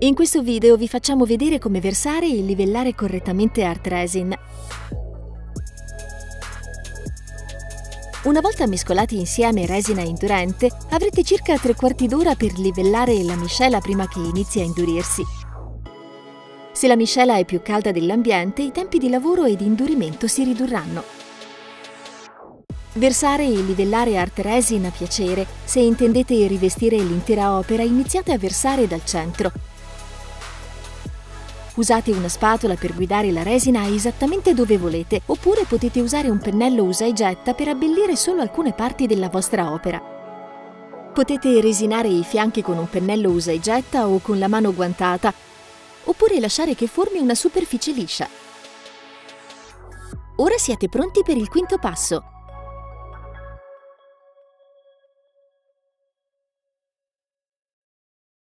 In questo video vi facciamo vedere come versare e livellare correttamente art resin. Una volta mescolati insieme resina e indurente, avrete circa tre quarti d'ora per livellare la miscela prima che inizi a indurirsi. Se la miscela è più calda dell'ambiente, i tempi di lavoro e di indurimento si ridurranno. Versare e livellare art resin a piacere. Se intendete rivestire l'intera opera, iniziate a versare dal centro. Usate una spatola per guidare la resina esattamente dove volete, oppure potete usare un pennello usa e getta per abbellire solo alcune parti della vostra opera. Potete resinare i fianchi con un pennello usa e getta o con la mano guantata, oppure lasciare che formi una superficie liscia. Ora siete pronti per il quinto passo,